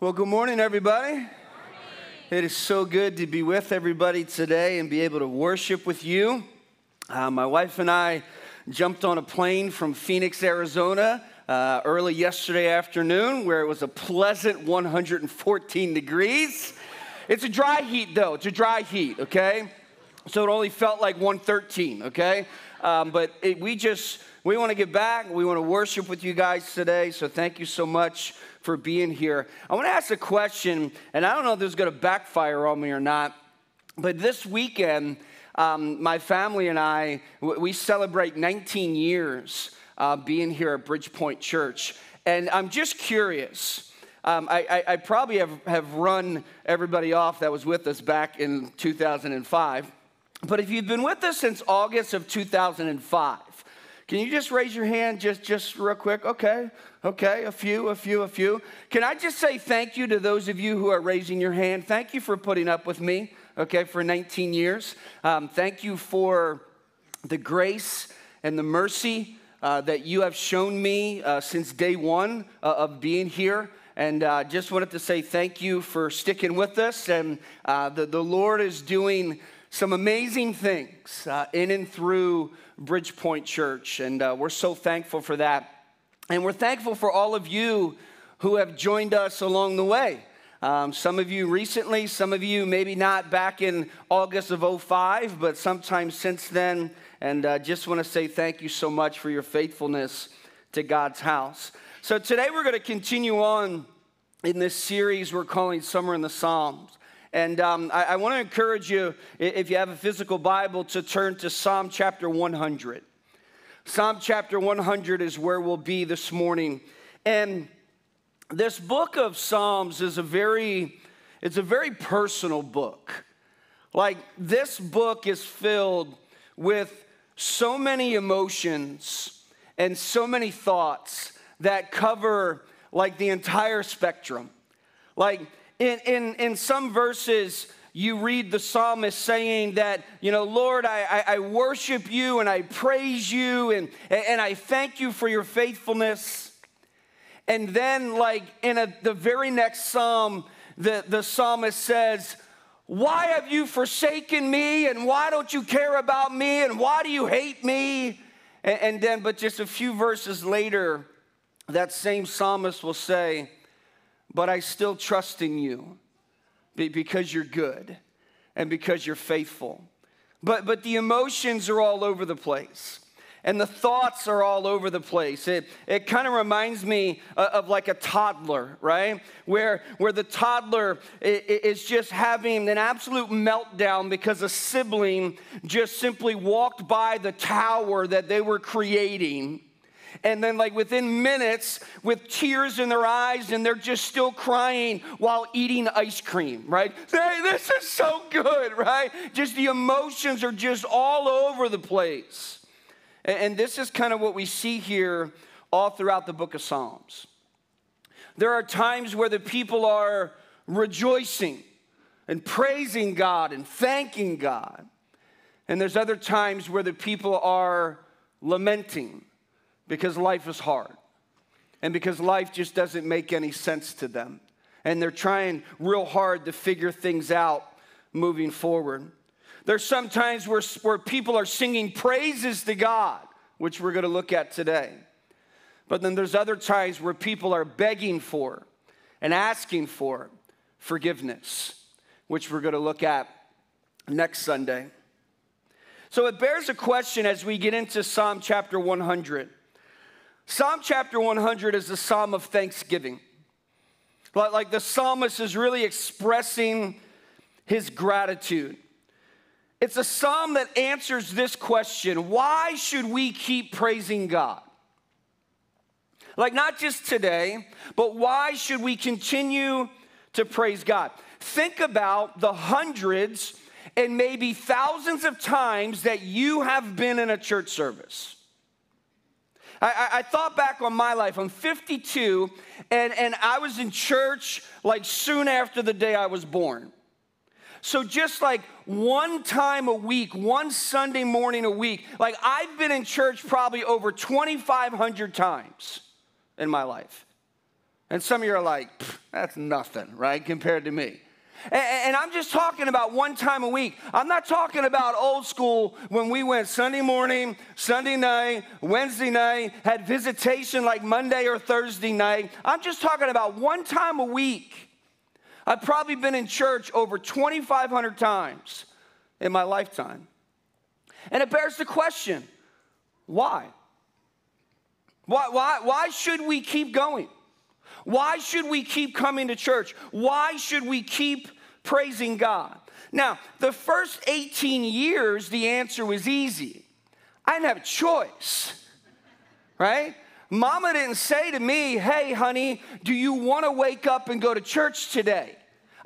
Well, good morning, everybody. It is so good to be with everybody today and be able to worship with you. Uh, my wife and I jumped on a plane from Phoenix, Arizona, uh, early yesterday afternoon, where it was a pleasant 114 degrees. It's a dry heat, though. It's a dry heat, okay? So it only felt like 113, okay? Um, but it, we just, we want to get back. We want to worship with you guys today. So thank you so much for being here. I want to ask a question, and I don't know if this is going to backfire on me or not, but this weekend, um, my family and I, we celebrate 19 years uh, being here at Bridgepoint Church. And I'm just curious. Um, I, I, I, probably have, have run everybody off that was with us back in 2005. But if you've been with us since August of 2005, can you just raise your hand just, just real quick? Okay, okay, a few, a few, a few. Can I just say thank you to those of you who are raising your hand? Thank you for putting up with me, okay, for 19 years. Um, thank you for the grace and the mercy uh, that you have shown me uh, since day one uh, of being here. And uh, just wanted to say thank you for sticking with us. And uh, the, the Lord is doing some amazing things uh, in and through Bridgepoint Church, and uh, we're so thankful for that. And we're thankful for all of you who have joined us along the way. Um, some of you recently, some of you maybe not back in August of 05, but sometime since then. And uh, just want to say thank you so much for your faithfulness to God's house. So today we're going to continue on in this series we're calling Summer in the Psalms. And um, I, I want to encourage you, if you have a physical Bible, to turn to Psalm chapter 100. Psalm chapter 100 is where we'll be this morning. And this book of Psalms is a very, it's a very personal book. Like this book is filled with so many emotions and so many thoughts that cover like the entire spectrum. Like in, in, in some verses, you read the psalmist saying that, you know, Lord, I, I, worship you and I praise you and, and I thank you for your faithfulness. And then, like in a, the very next psalm, the, the psalmist says, Why have you forsaken me? And why don't you care about me? And why do you hate me? And, and then, but just a few verses later, that same psalmist will say, but I still trust in you because you're good and because you're faithful. But, but the emotions are all over the place and the thoughts are all over the place. It, it kind of reminds me of, like a toddler, right? Where, where the toddler is just having an absolute meltdown because a sibling just simply walked by the tower that they were creating and then, like within minutes, with tears in their eyes, and they're just still crying while eating ice cream, right? Hey, this is so good, right? Just the emotions are just all over the place. And this is kind of what we see here all throughout the book of Psalms. There are times where the people are rejoicing and praising God and thanking God. And there's other times where the people are lamenting because life is hard and because life just doesn't make any sense to them. And they're trying real hard to figure things out moving forward. There's sometimes where, where people are singing praises to God, which we're going to look at today. But then there's other times where people are begging for and asking for forgiveness, which we're going to look at next Sunday. So it bears a question as we get into Psalm chapter 100. Psalm chapter 100 is a psalm of thanksgiving. Like the psalmist is really expressing his gratitude. It's a psalm that answers this question why should we keep praising God? Like, not just today, but why should we continue to praise God? Think about the hundreds and maybe thousands of times that you have been in a church service. I, I, thought back on my life. I'm 52, and, and I was in church like soon after the day I was born. So, just like one time a week, one Sunday morning a week, like I've been in church probably over 2,500 times in my life. And some of you are like, That's nothing, right, compared to me. And, I'm just talking about one time a week. I'm not talking about old school when we went Sunday morning, Sunday night, Wednesday night, had visitation like Monday or Thursday night. I'm just talking about one time a week. I've probably been in church over 2,500 times in my lifetime. And it bears the question why? Why, why, why should we keep going? Why should we keep coming to church? Why should we keep praising God? Now, the first 18 years, the answer was easy. I didn't have a choice, right? Mama didn't say to me, hey, honey, do you want to wake up and go to church today?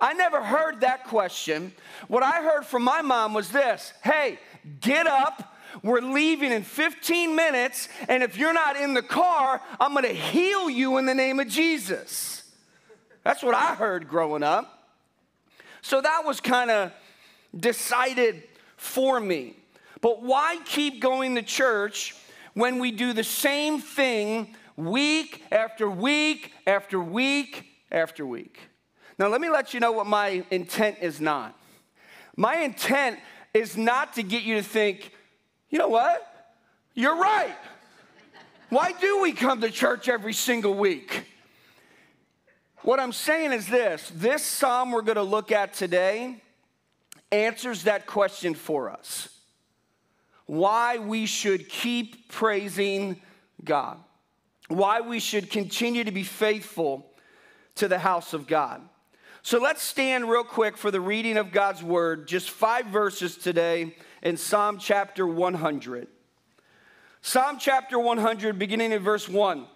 I never heard that question. What I heard from my mom was this hey, get up, we're leaving in 15 minutes, and if you're not in the car, I'm gonna heal you in the name of Jesus. That's what I heard growing up. So that was kind of decided for me. But why keep going to church when we do the same thing week after week after week after week? Now, let me let you know what my intent is not. My intent is not to get you to think, you know what? You're right. Why do we come to church every single week? What I'm saying is this this psalm we're going to look at today answers that question for us. Why we should keep praising God. Why we should continue to be faithful to the house of God. So let's stand real quick for the reading of God's word, just five verses today in Psalm chapter 100. Psalm chapter 100, beginning in verse 1.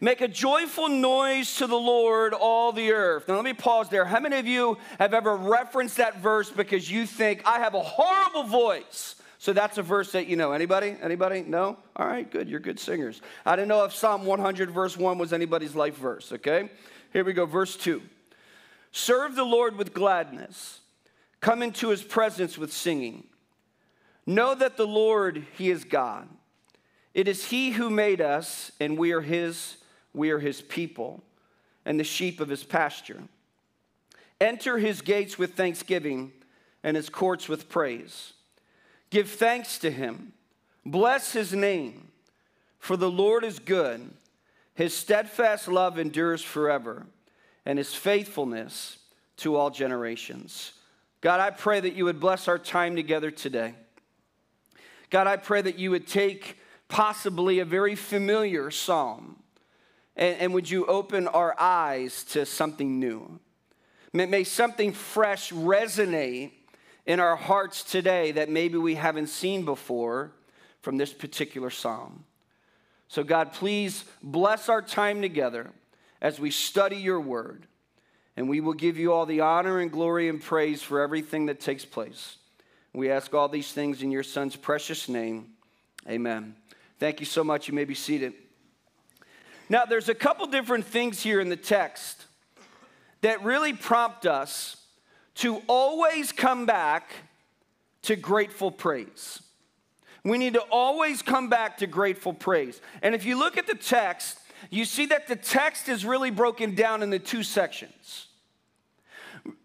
Make a joyful noise to the Lord, all the earth. Now, let me pause there. How many of you have ever referenced that verse because you think, I have a horrible voice? So that's a verse that you know. Anybody? Anybody? No? All right, good. You're good singers. I didn't know if Psalm 100, verse 1 was anybody's life verse, okay? Here we go, verse 2. Serve the Lord with gladness Come into his presence with singing. Know that the Lord, he is God. It is he who made us, and we are his, we are his people, and the sheep of his pasture. Enter his gates with thanksgiving and his courts with praise. Give thanks to him. Bless his name, for the Lord is good. His steadfast love endures forever, and his faithfulness to all generations. God, I pray that you would bless our time together today. God, I pray that you would take possibly a very familiar psalm and, and would you open our eyes to something new? May, may something fresh resonate in our hearts today that maybe we haven't seen before from this particular psalm. So, God, please bless our time together as we study your word and we will give you all the honor and glory and praise for everything that takes place. We ask all these things in your Son's precious name. Amen. Thank you so much. You may be seated. Now, there's a couple different things here in the text that really prompt us to always come back to grateful praise. We need to always come back to grateful praise. And if you look at the text, you see that the text is really broken down into two sections.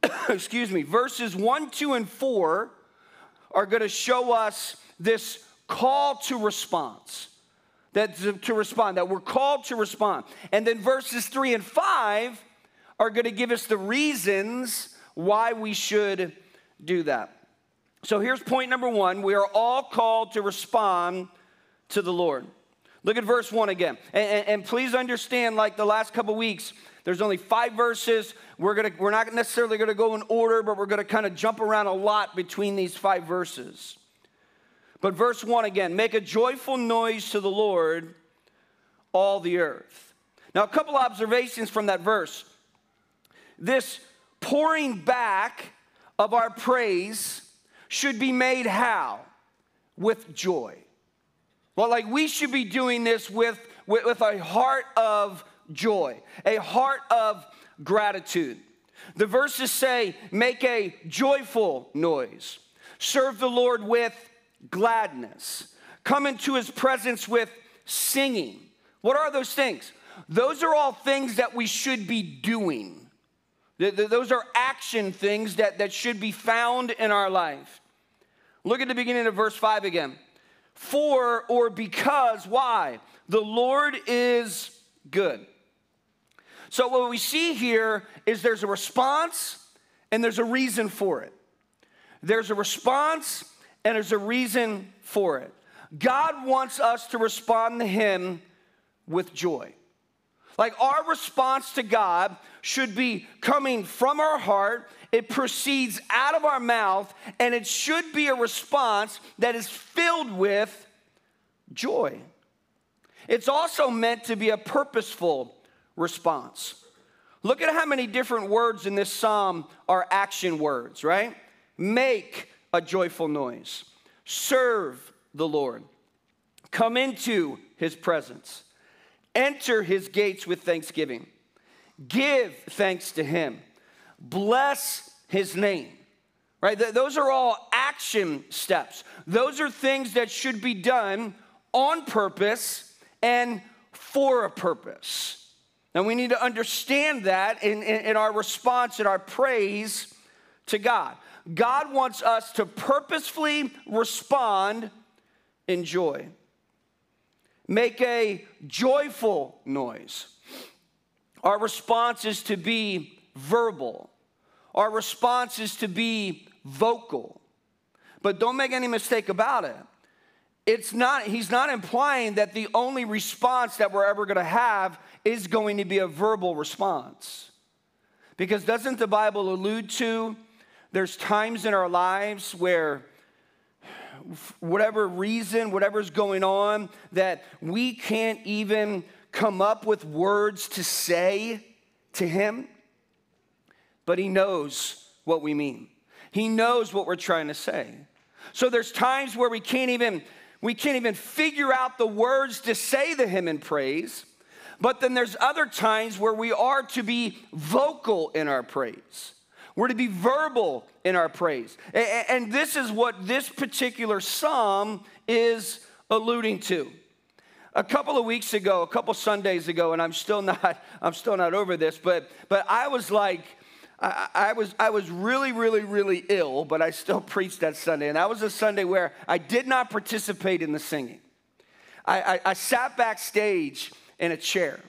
Excuse me, verses 1, 2, and 4 are going to show us this call to response. That to, respond, that we're called to respond. And then verses 3 and 5 are going to give us the reasons why we should do that. So here's point number one we are all called to respond to the Lord. Look at verse 1 again. And, and, and please understand, like the last couple weeks, there's only five verses. We're, gonna, we're not necessarily going to go in order, but we're going to kind of jump around a lot between these five verses. But verse 1 again make a joyful noise to the Lord, all the earth. Now, a couple observations from that verse. This pouring back of our praise should be made how? With joy. Well, like we should be doing this with, with, with a heart of joy, a heart of gratitude. The verses say, make a joyful noise, serve the Lord with gladness, come into his presence with singing. What are those things? those are all things that we should be doing. Those are action things that, that should be found in our life. Look at the beginning of verse 5 again. For or because, why? The Lord is good. So, what we see here is there's a response and there's a reason for it. There's a response and there's a reason for it. God wants us to respond to Him with joy. Like our response to God should be coming from our heart, it proceeds out of our mouth, and it should be a response that is filled with joy. It's also meant to be a purposeful response. Look at how many different words in this psalm are action words, right? Make a joyful noise, serve the Lord, come into his presence Enter his gates with thanksgiving. Give thanks to him. Bless his name. Right? those are all action steps. Those are things that should be done on purpose and for a purpose. And we need to understand that in, in, in our response and our praise to God. God wants us to purposefully respond in joy. Make a joyful noise. Our response is to be verbal. Our response is to be vocal. But don't make any mistake about it. It's not, he's not implying that the only response that we're ever going to have is going to be a verbal response. Because doesn't the Bible allude to there's times in our lives where whatever reason, whatever's going on, that we can't even come up with words to say to Him. But He knows what we mean, He knows what we're trying to say. So there's times where we can't even we can't even figure out the words to say to him in praise. But then there's other times where we are to be vocal in our praise. We're to be verbal in our praise. And this is what this particular psalm is alluding to. A couple of weeks ago, a couple Sundays ago, and I'm still not, I'm still not over this, but but I was like, I, was I was really, really, really ill, but I still preached that Sunday. And that was a Sunday where I did not participate in the singing. I, I, I sat backstage in a chair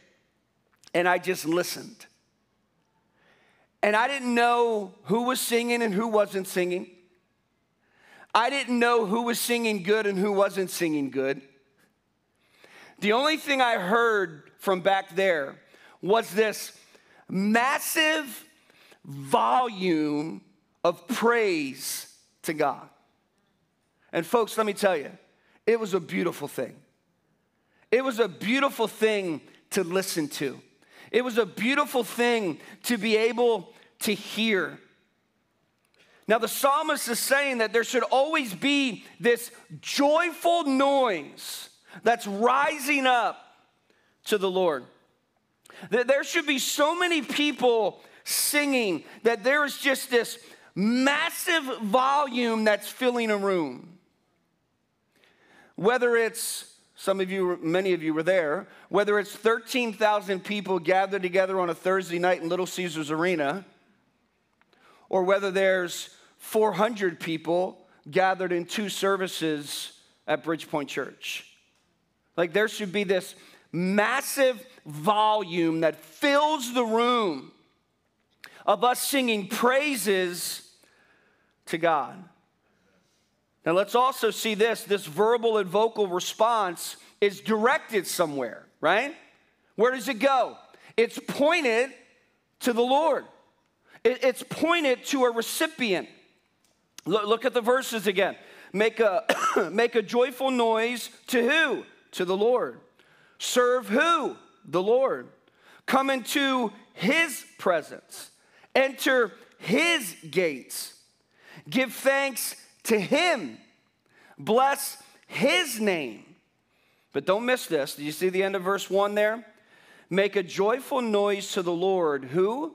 and I just listened. And I didn't know who was singing and who wasn't singing. I didn't know who was singing good and who wasn't singing good. The only thing I heard from back there was this massive volume of praise to God. And folks, let me tell you, it was a beautiful thing. It was a beautiful thing to listen to. It was a beautiful thing to be able to hear. Now, the psalmist is saying that there should always be this joyful noise that's rising up to the Lord. That there should be so many people singing that there is just this massive volume that's filling a room. Whether it's some of you, many of you were there. Whether it's 13,000 people gathered together on a Thursday night in Little Caesars Arena, or whether there's 400 people gathered in two services at Bridgepoint Church. Like there should be this massive volume that fills the room of us singing praises to God. Now, let's also see this this verbal and vocal response is directed somewhere, right? Where does it go? It's pointed to the Lord, it's pointed to a recipient. Look, at the verses again. Make a, make a joyful noise to who? To the Lord. Serve who? The Lord. Come into his presence. Enter his gates. Give thanks to him. Bless his name. But don't miss this. Do you see the end of verse 1 there? Make a joyful noise to the Lord. Who?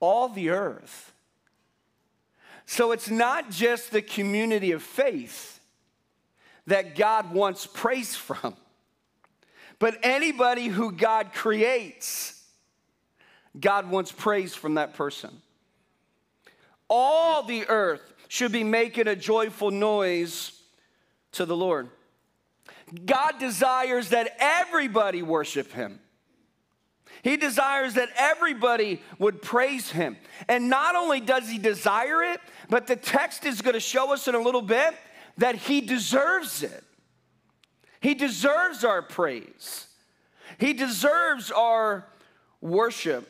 All the earth. So it's not just the community of faith that God wants praise from, but anybody who God creates, God wants praise from that person. All the earth should be making a joyful noise to the Lord. God desires that everybody worship him. He desires that everybody would praise him. And not only does he desire it, but the text is going to show us in a little bit that he deserves it. He deserves our praise, he deserves our worship.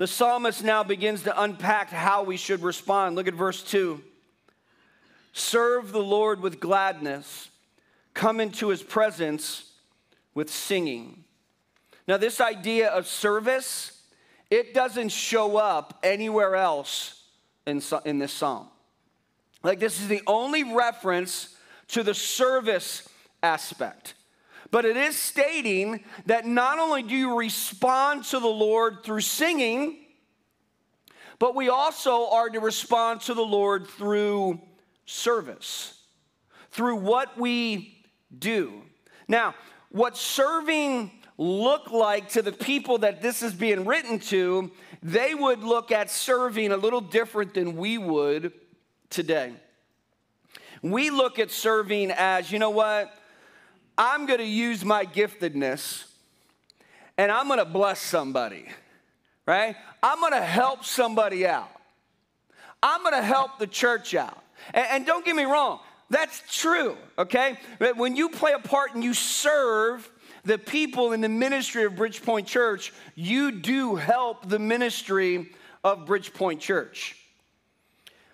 The psalmist now begins to unpack how we should respond. Look at verse 2. Serve the Lord with gladness, come into his presence with singing. Now, this idea of service, it doesn't show up anywhere else in, in this psalm. Like, this is the only reference to the service aspect. But it is stating that not only do you respond to the Lord through singing, but we also are to respond to the Lord through service, through what we do. Now, what serving look like to the people that this is being written to, they would look at serving a little different than we would today. We look at serving as, you know what? I'm going to use my giftedness and I'm going to bless somebody, right? I'm going to help somebody out. I'm going to help the church out. And, and, don't get me wrong, that's true, okay? But when you play a part and you serve, the people in the ministry of Bridgepoint Church, you do help the ministry of Bridgepoint Church.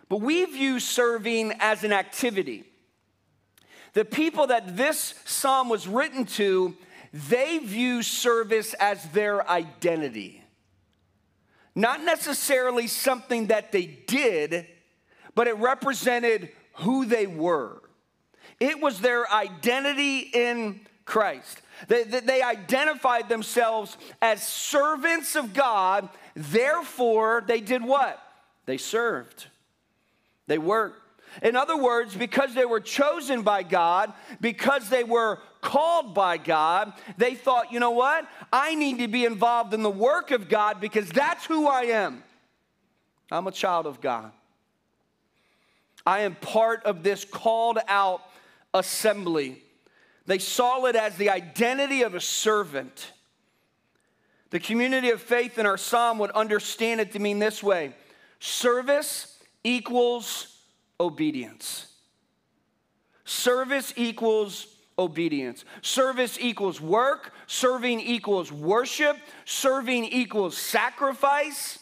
But we view serving as an activity. The people that this psalm was written to, they view service as their identity. Not necessarily something that they did, but it represented who they were. It was their identity in Christ. They, they identified themselves as servants of God, therefore, they did what? They served, they worked. In other words, because they were chosen by God, because they were called by God, they thought, you know what? I need to be involved in the work of God because that's who I am. I'm a child of God. I am part of this called out assembly. They saw it as the identity of a servant. The community of faith in our psalm would understand it to mean this way service equals obedience. Service equals obedience. Service equals work. Serving equals worship. Serving equals sacrifice.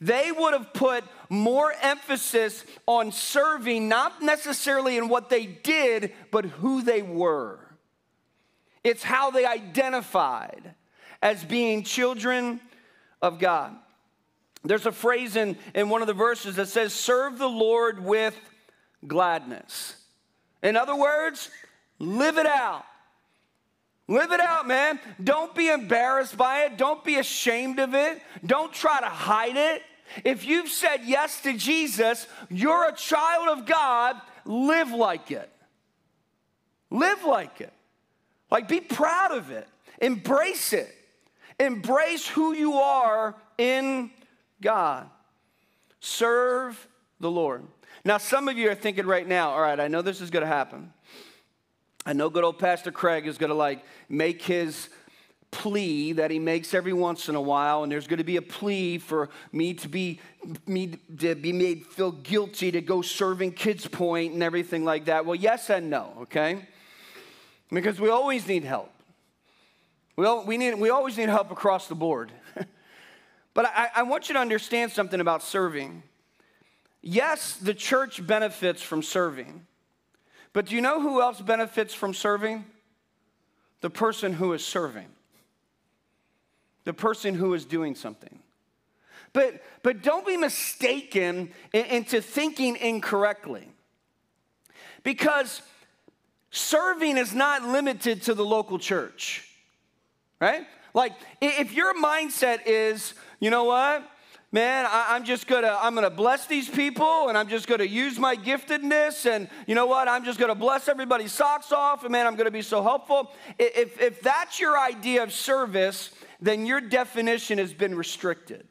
They would have put more emphasis on serving, not necessarily in what they did, but who they were. It's how they identified as being children of God. There's a phrase in, in one of the verses that says, Serve the Lord with gladness. In other words, live it out. Live it out, man. Don't be embarrassed by it. Don't be ashamed of it. Don't try to hide it. If you've said yes to Jesus, you're a child of God. Live like it. Live like it. Like, be proud of it, embrace it, embrace who you are in God. Serve the Lord. Now, some of you are thinking right now, all right, I know this is going to happen. I know good old Pastor Craig is going to like make his plea that he makes every once in a while, and there's going to be a plea for me to be me to be made feel guilty to go serving Kids Point and everything like that. Well, yes and no, okay? because we always need help. We, all, we, need, we always need help across the board. But I, I want you to understand something about serving. Yes, the church benefits from serving. But do you know who else benefits from serving? The person who is serving, the person who is doing something. But, but don't be mistaken into thinking incorrectly. Because serving is not limited to the local church, right? Like, if your mindset is, you know what? man I, am just gonna i'm gonna bless these people and i'm just gonna use my giftedness and you know what? I'm just gonna bless everybody's socks off and man i'm gonna be so helpful. If, if that's your idea of service then your definition has been restricted.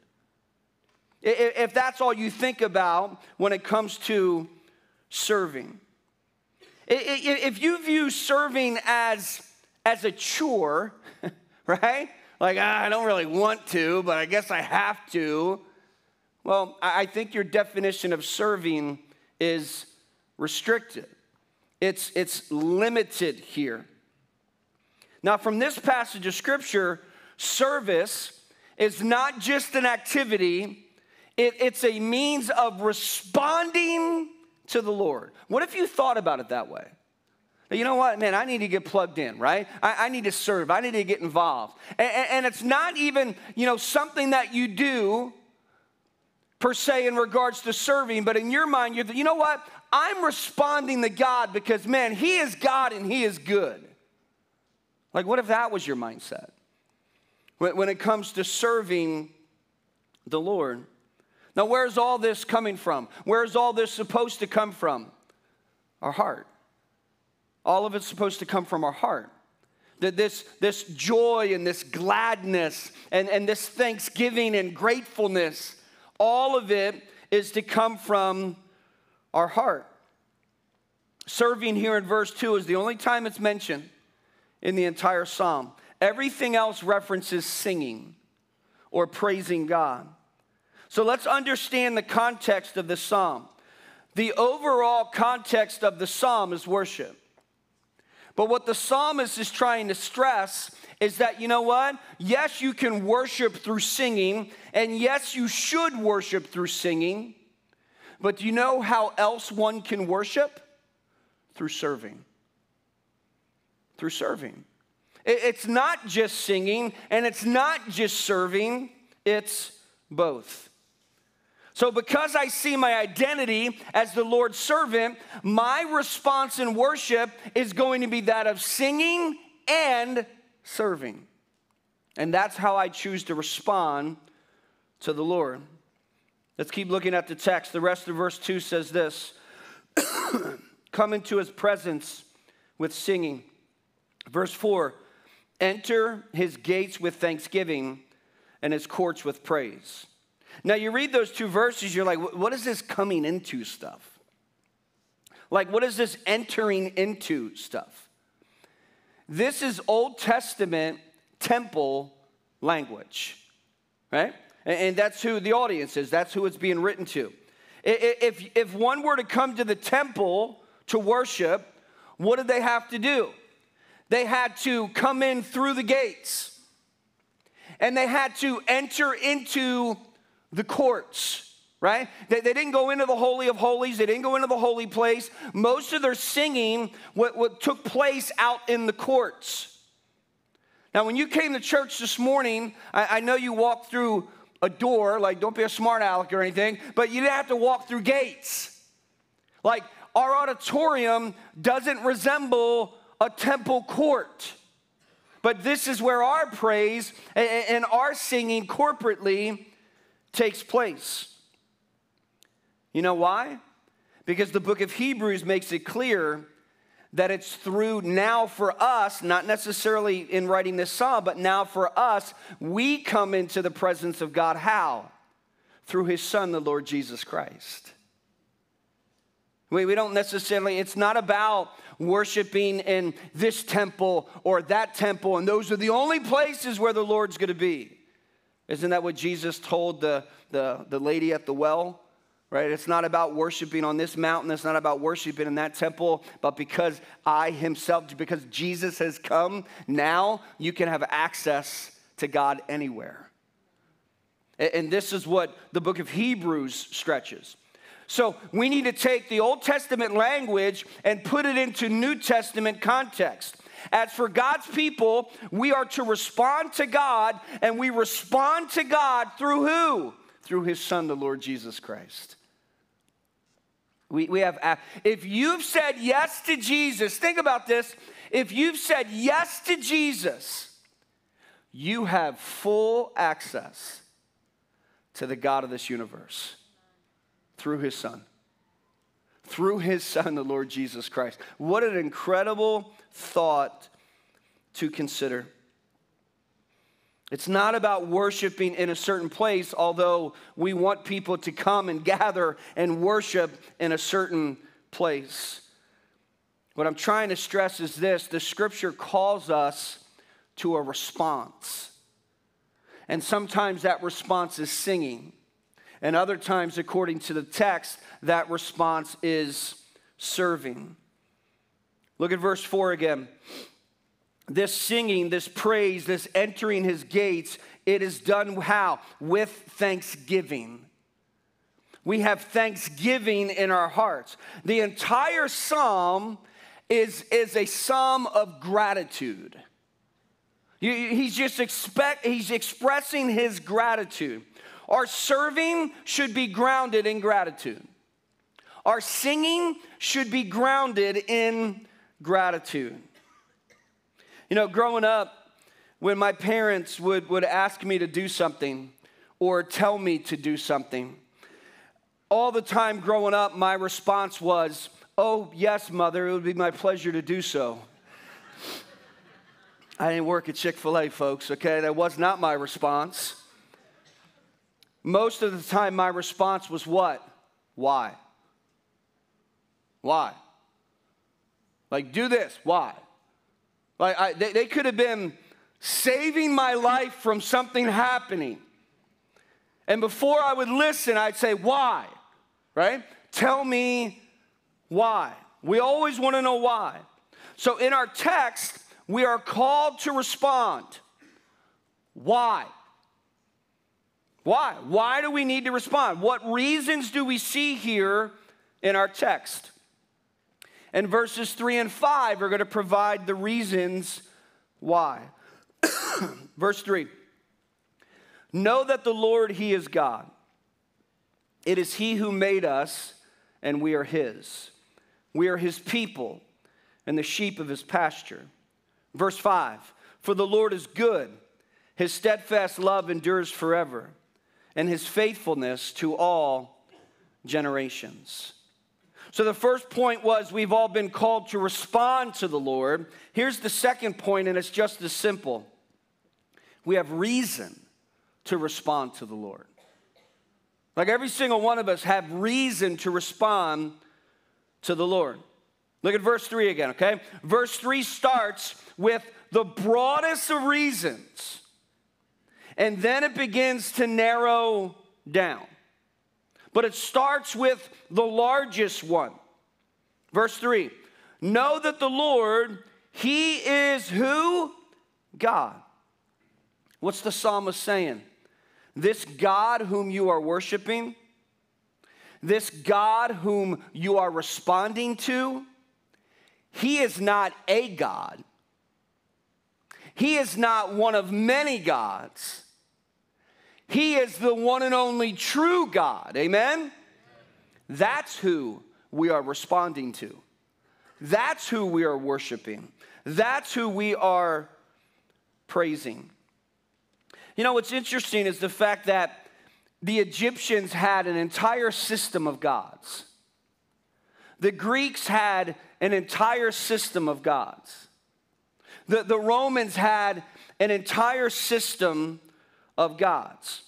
If that's all you think about when it comes to serving. If you view serving as as a chore right like ah, i don't really want to but i guess i have to well, I think your definition of serving is restricted, it's, it's limited here. Now, from this passage of scripture, service is not just an activity, it, it's a means of responding to the Lord. What if you thought about it that way? But you know what, man, I need to get plugged in, right? I, I need to serve, I need to get involved. And, and, it's not even, you know, something that you do per se in regards to serving, but in your mind, you're, you know what? I'm responding to God because, man, He is God and He is good. Like, what if that was your mindset? When it comes to serving the Lord. Now, where's all this coming from? Where's all this supposed to come from? Our heart. All of it's supposed to come from our heart. That this, this joy and this gladness and, and this thanksgiving and gratefulness all of it is to come from our heart. Serving here in verse 2 is the only time it's mentioned in the entire psalm. Everything else references singing or praising God. So let's understand the context of the psalm. The overall context of the psalm is worship. But what the psalmist is trying to stress is that, you know what? Yes, you can worship through singing, and yes, you should worship through singing, but do you know how else one can worship? Through serving. Through serving. It's not just singing, and it's not just serving, it's both. So, because I see my identity as the Lord's servant, my response in worship is going to be that of singing and serving. And that's how I choose to respond to the Lord. Let's keep looking at the text. The rest of verse 2 says this Come into his presence with singing. Verse 4 Enter his gates with thanksgiving and his courts with praise. Now, you read those two verses, you're like, what is this coming into stuff? Like, what is this entering into stuff? This is Old Testament temple language, right? And that's who the audience is, that's who it's being written to. If, if one were to come to the temple to worship, what did they have to do? They had to come in through the gates and they had to enter into the courts right? They, they, didn't go into the Holy of Holies, they didn't go into the holy place. Most of their singing what, what took place out in the courts. Now, when you came to church this morning, I, I know you walked through a door, like don't be a smart aleck or anything, but you didn't have to walk through gates. Like our auditorium doesn't resemble a temple court. But this is where our praise and our singing corporately takes place. You know why? Because the book of Hebrews makes it clear that it's through now for us, not necessarily in writing this psalm, but now for us, we come into the presence of God. How? Through his son, the Lord Jesus Christ. We, we don't necessarily, it's not about worshiping in this temple or that temple, and those are the only places where the Lord's gonna be. Isn't that what Jesus told the, the, the lady at the well? right? It's not about worshiping on this mountain. It's not about worshiping in that temple, but because I Himself, because Jesus has come, now you can have access to God anywhere. And this is what the book of Hebrews stretches. So we need to take the Old Testament language and put it into New Testament context. As for God's people, we are to respond to God, and we respond to God through who? Through His Son, the Lord Jesus Christ. We, we have, if you've said yes to Jesus, think about this. If you've said yes to Jesus, you have full access to the God of this universe through his son. Through his son, the Lord Jesus Christ. What an incredible thought to consider. It's not about worshiping in a certain place, although we want people to come and gather and worship in a certain place. What I'm trying to stress is this the scripture calls us to a response. And sometimes that response is singing. And other times, according to the text, that response is serving. Look at verse 4 again. This singing, this praise, this entering his gates, it is done how? With thanksgiving. We have thanksgiving in our hearts. The entire psalm is, is a psalm of gratitude. He's just expect, he's expressing his gratitude. Our serving should be grounded in gratitude. Our singing should be grounded in gratitude. You know, growing up, when my parents would, would ask me to do something or tell me to do something, all the time growing up, my response was, Oh, yes, mother, it would be my pleasure to do so. I didn't work at Chick fil A, folks, okay? That was not my response. Most of the time, my response was what? Why? Why? Like, do this. Why? Like, I, they, they could have been saving my life from something happening. And before I would listen, I'd say, Why? Right? Tell me why. We always want to know why. So in our text, we are called to respond. Why? Why? Why do we need to respond? What reasons do we see here in our text? And verses 3 and 5 are going to provide the reasons why. Verse 3 Know that the Lord, He is God. It is He who made us, and we are His. We are His people and the sheep of His pasture. Verse 5 For the Lord is good, His steadfast love endures forever, and His faithfulness to all generations. So the first point was we've all been called to respond to the Lord. Here's the second point, and it's just as simple we have reason to respond to the Lord. Like every single one of us have reason to respond to the Lord. Look at verse 3 again, okay? Verse 3 starts with the broadest of reasons, and then it begins to narrow down but it starts with the largest one. Verse 3 Know that the Lord, He is who? God. What's the psalmist saying? This God whom you are worshiping, this God whom you are responding to, He is not a God. He is not one of many gods. He is the one and only true God. Amen? That's who we are responding to. That's who we are worshiping. That's who we are praising. You know, what's interesting is the fact that the Egyptians had an entire system of gods. The Greeks had an entire system of gods. The, the Romans had an entire system of gods.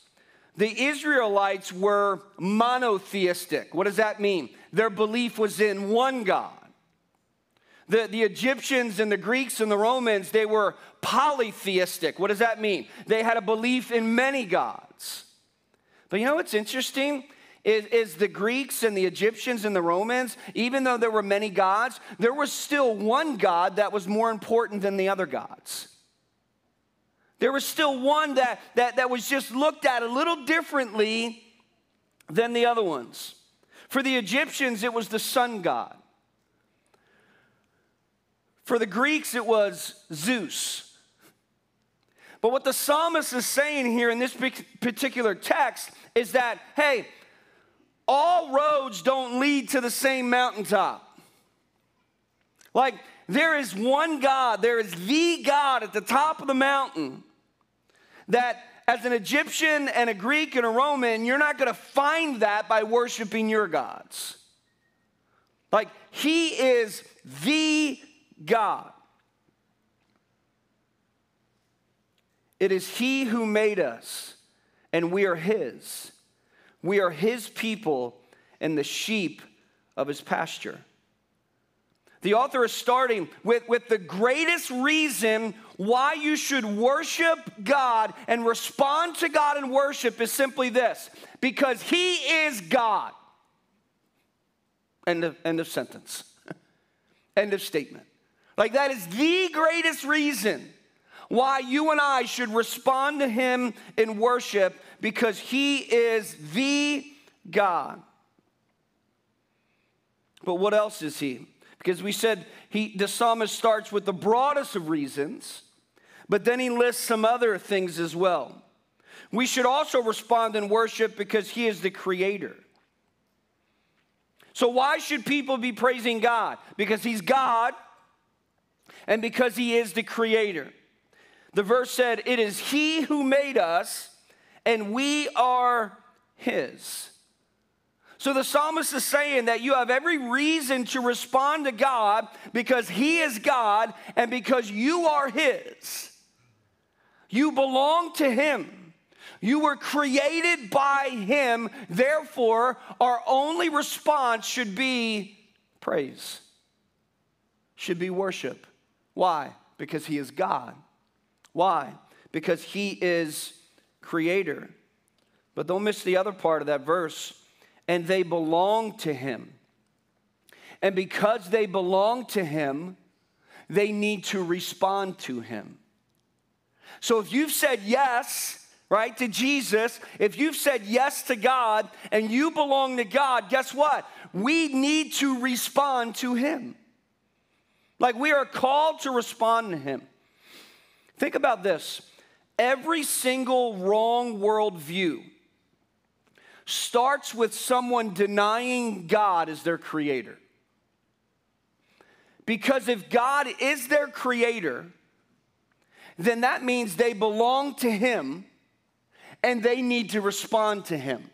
The Israelites were monotheistic. What does that mean? Their belief was in one God. The, the Egyptians and the Greeks and the Romans, they were polytheistic. What does that mean? They had a belief in many gods. But you know what's interesting? Is, is, the Greeks and the Egyptians and the Romans, even though there were many gods, there was still one God that was more important than the other gods. There was still one that, that, that was just looked at a little differently than the other ones. For the Egyptians, it was the sun god. For the Greeks, it was Zeus. But what the psalmist is saying here in this particular text is that, hey, all roads don't lead to the same mountaintop. Like, there is one God, there is the God at the top of the mountain that as an Egyptian and a Greek and a Roman, you're not going to find that by worshiping your gods. Like, He is the God. It is He who made us, and we are His. We are His people and the sheep of His pasture. The author is starting with, with the greatest reason why you should worship God and respond to God in worship is simply this because He is God. End of, end of sentence. end of statement. Like, that is the greatest reason why you and I should respond to Him in worship because He is the God. But what else is He? Because we said he, the psalmist starts with the broadest of reasons, but then he lists some other things as well. We should also respond in worship because he is the creator. So, why should people be praising God? Because he's God and because he is the creator. The verse said, It is he who made us, and we are his. So the psalmist is saying that you have every reason to respond to God because He is God and because you are His. You belong to Him. You were created by Him. Therefore, our only response should be praise, should be worship. Why? Because He is God. Why? Because He is Creator. But don't miss the other part of that verse and they belong to him. And because they belong to him, they need to respond to him. So if you've said yes, right, to Jesus, if you've said yes to God and you belong to God, guess what? We need to respond to him. Like we are called to respond to him. Think about this every single wrong worldview starts with someone denying God as their creator. Because if God is their creator, then that means they belong to Him and they need to respond to Him.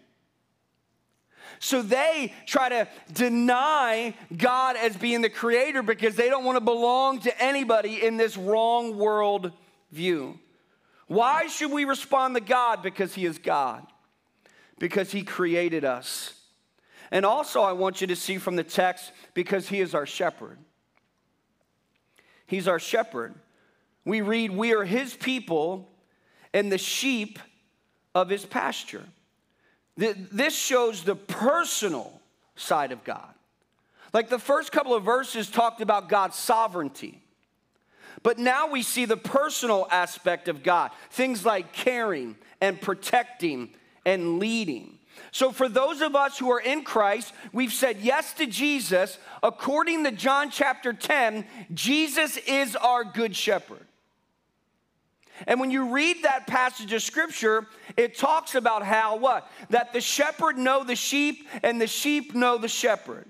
So they try to deny God as being the creator because they don't want to belong to anybody in this wrong world view. Why should we respond to God? Because He is God because he created us. And also, I want you to see from the text because he is our shepherd. He's our shepherd. We read, We are his people and the sheep of his pasture. This shows the personal side of God. Like the first couple of verses talked about God's sovereignty. But now we see the personal aspect of God, things like caring and protecting and leading. So, for those of us who are in Christ, we've said yes to Jesus. According to John chapter 10, Jesus is our good shepherd. And when you read that passage of scripture, it talks about how what? That the shepherd know the sheep and the sheep know the shepherd.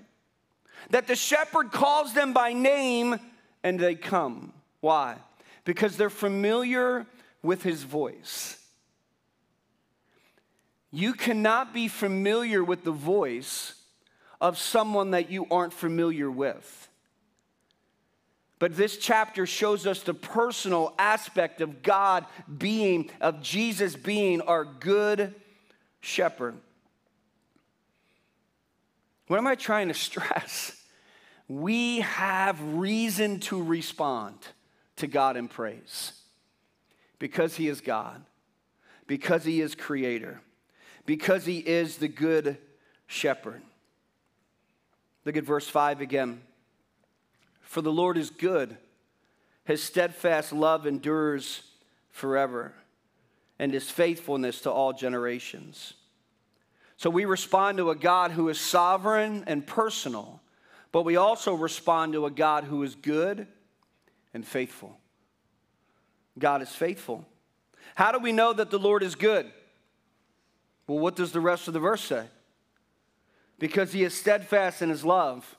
That the shepherd calls them by name and they come. Why? Because they're familiar with his voice. You cannot be familiar with the voice of someone that you aren't familiar with. But this chapter shows us the personal aspect of God being, of Jesus being our good shepherd. What am I trying to stress? We have reason to respond to God in praise because He is God, because He is Creator because he is the good shepherd. Look at verse 5 again. For the Lord is good, his steadfast love endures forever, and his faithfulness to all generations. So we respond to a God who is sovereign and personal, but we also respond to a God who is good and faithful. God is faithful. How do we know that the Lord is good? Well, what does the rest of the verse say? Because he is steadfast in his love,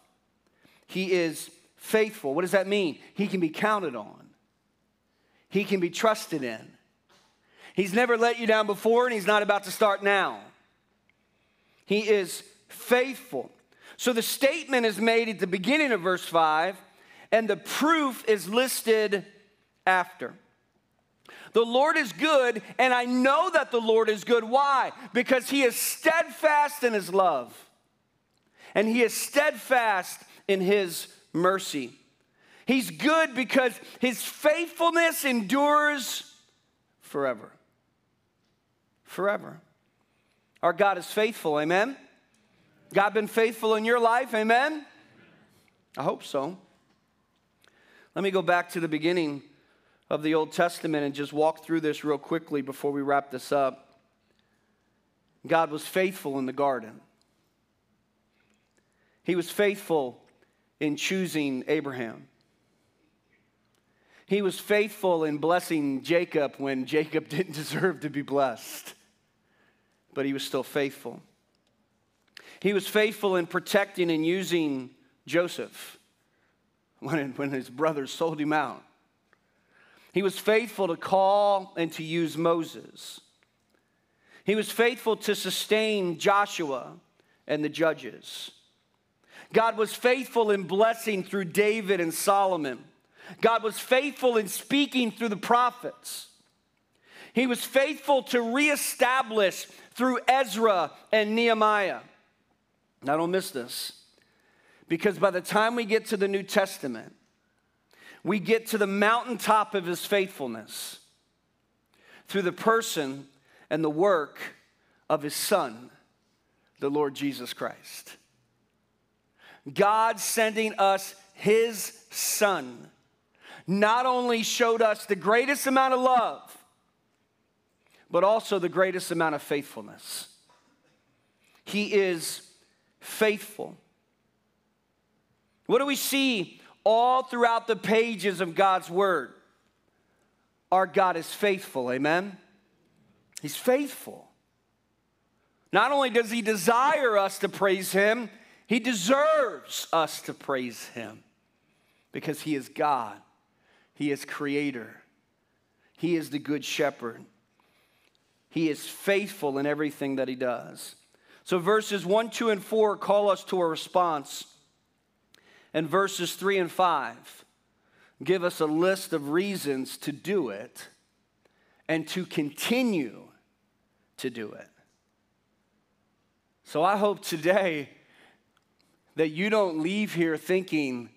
he is faithful. What does that mean? He can be counted on, he can be trusted in. He's never let you down before, and He's not about to start now. He is faithful. So the statement is made at the beginning of verse 5, and the proof is listed after. The Lord is good, and I know that the Lord is good. Why? Because He is steadfast in His love, and He is steadfast in His mercy. He's good because His faithfulness endures forever. Forever. Our God is faithful, amen? God been faithful in your life, amen? I hope so. Let me go back to the beginning of the Old Testament and just walk through this real quickly before we wrap this up. God was faithful in the garden. He was faithful in choosing Abraham. He was faithful in blessing Jacob when Jacob didn't deserve to be blessed, but he was still faithful. He was faithful in protecting and using Joseph when, when his brothers sold him out. He was faithful to call and to use Moses. He was faithful to sustain Joshua and the judges. God was faithful in blessing through David and Solomon. God was faithful in speaking through the prophets. He was faithful to reestablish through Ezra and Nehemiah. Now, don't miss this, because by the time we get to the New Testament, we get to the mountaintop of his faithfulness through the person and the work of his son, the Lord Jesus Christ. God sending us his son not only showed us the greatest amount of love, but also the greatest amount of faithfulness. He is faithful. What do we see all throughout the pages of God's Word? Our God is faithful, amen? He's faithful. Not only does He desire us to praise Him, He deserves us to praise Him because He is God, He is Creator, He is the Good Shepherd. He is faithful in everything that He does. So verses 1, 2, and 4 call us to a response. And verses 3 and 5 give us a list of reasons to do it and to continue to do it. So I hope today that you don't leave here thinking,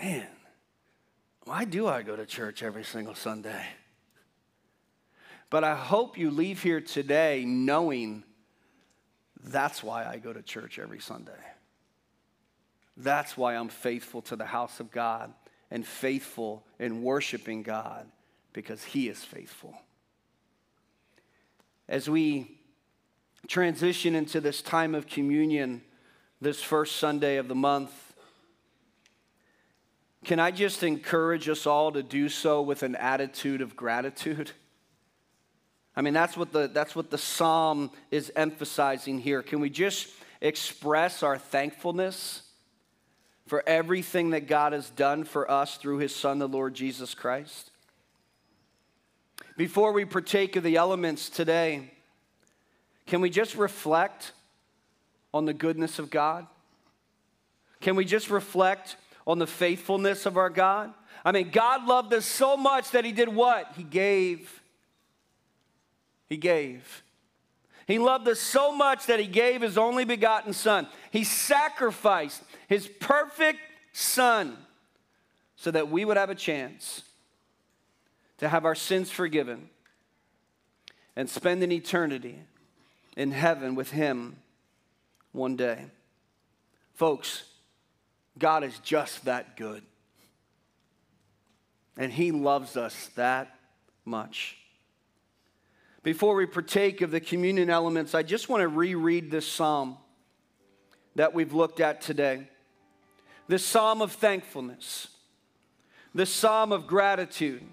man, why do I go to church every single Sunday? But I hope you leave here today knowing that's why I go to church every Sunday. That's why I'm faithful to the house of God and faithful in worshiping God because He is faithful. As we transition into this time of communion, this first Sunday of the month, can I just encourage us all to do so with an attitude of gratitude? I mean, that's what the, that's what the psalm is emphasizing here. Can we just express our thankfulness for everything that God has done for us through his Son, the Lord Jesus Christ? Before we partake of the elements today, can we just reflect on the goodness of God? Can we just reflect on the faithfulness of our God? I mean, God loved us so much that he did what? He gave he gave. He loved us so much that he gave his only begotten son. He sacrificed his perfect son so that we would have a chance to have our sins forgiven and spend an eternity in heaven with him one day. Folks, God is just that good. And he loves us that much. Before we partake of the communion elements, I just want to reread this psalm that we've looked at today. This psalm of thankfulness, this psalm of gratitude.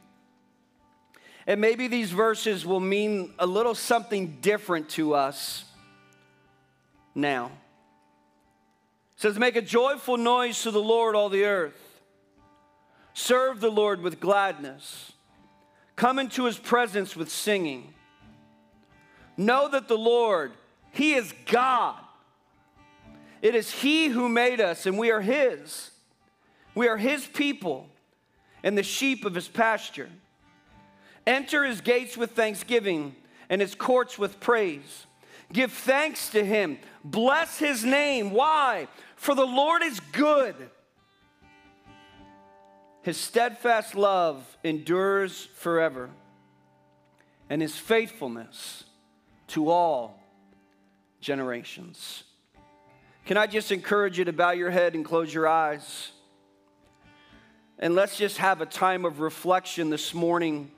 And maybe these verses will mean a little something different to us now. It says, Make a joyful noise to the Lord, all the earth. Serve the Lord with gladness. Come into his presence with singing. Know that the Lord, He is God. It is He who made us, and we are His. We are His people and the sheep of His pasture. Enter His gates with thanksgiving and His courts with praise. Give thanks to Him. Bless His name. Why? For the Lord is good. His steadfast love endures forever, and His faithfulness to all generations. Can I just encourage you to bow your head and close your eyes? And let's just have a time of reflection this morning.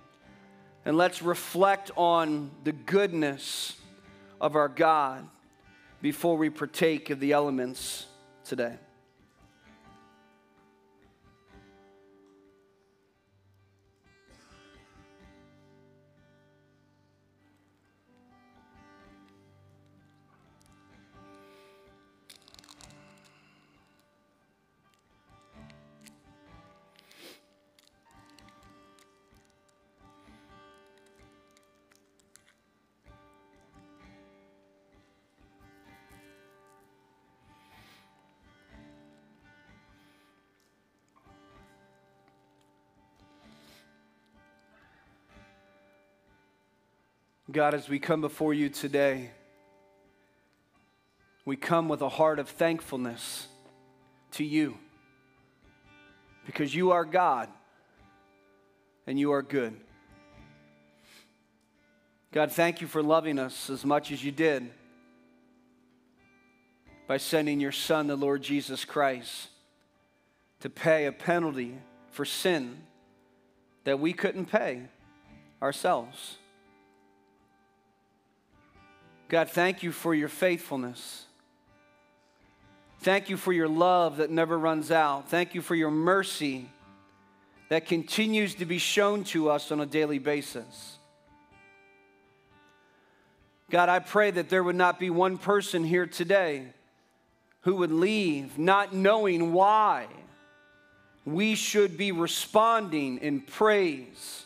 And let's reflect on the goodness of our God before we partake of the elements today. God, as we come before you today, we come with a heart of thankfulness to you because you are God and you are good. God, thank you for loving us as much as you did by sending your Son, the Lord Jesus Christ, to pay a penalty for sin that we couldn't pay ourselves. God, thank you for your faithfulness. Thank you for your love that never runs out. Thank you for your mercy that continues to be shown to us on a daily basis. God, I pray that there would not be one person here today who would leave not knowing why we should be responding in praise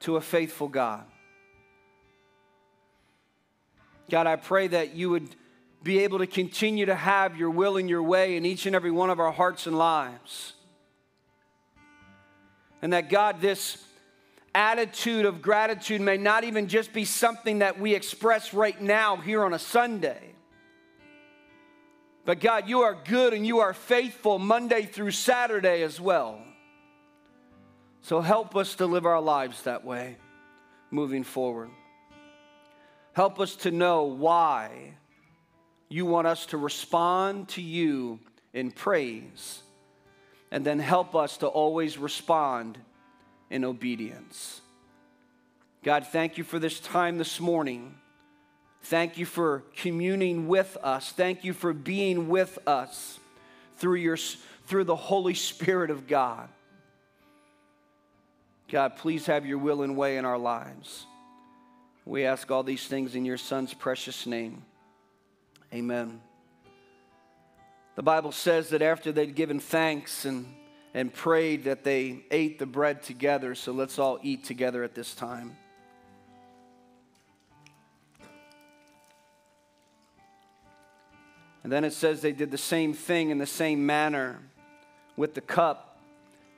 to a faithful God. God, I pray that you would be able to continue to have your will and your way in each and every one of our hearts and lives. And that, God, this attitude of gratitude may not even just be something that we express right now here on a Sunday. But God, you are good and you are faithful Monday through Saturday as well. So help us to live our lives that way moving forward. Help us to know why you want us to respond to you in praise. And then help us to always respond in obedience. God, thank you for this time this morning. Thank you for communing with us. Thank you for being with us through, your, through the Holy Spirit of God. God, please have your will and way in our lives. We ask all these things in your Son's precious name. Amen. The Bible says that after they'd given thanks and, and prayed, that they ate the bread together. So let's all eat together at this time. And then it says they did the same thing in the same manner with the cup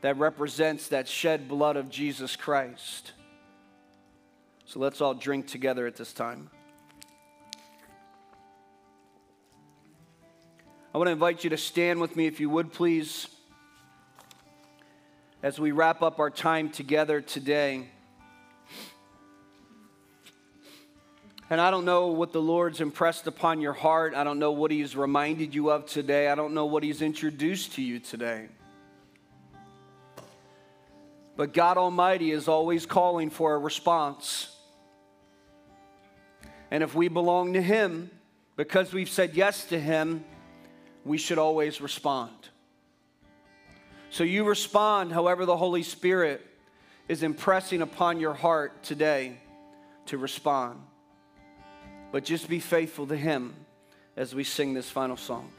that represents that shed blood of Jesus Christ. So let's all drink together at this time. I want to invite you to stand with me, if you would, please, as we wrap up our time together today. And I don't know what the Lord's impressed upon your heart. I don't know what He's reminded you of today. I don't know what He's introduced to you today. But God Almighty is always calling for a response. And if we belong to Him, because we've said yes to Him, we should always respond. So you respond however the Holy Spirit is impressing upon your heart today to respond. But just be faithful to Him as we sing this final song.